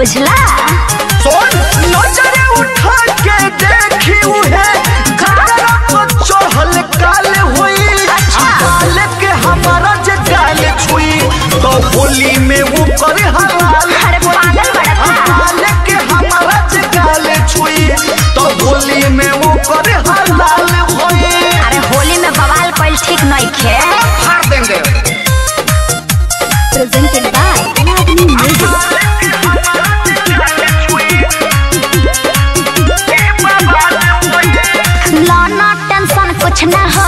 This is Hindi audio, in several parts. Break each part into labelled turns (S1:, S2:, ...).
S1: बुझला।
S2: उठा के देखी उहे पर चढ़ल काल अच्छा। काल के हमारा जे काल छुई तो होली में वो कर पागल
S1: बड़ा काल
S2: के हमारा जे काल छुई तो होली में वो कर
S1: 참나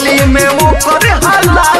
S2: होली में वो हल्ला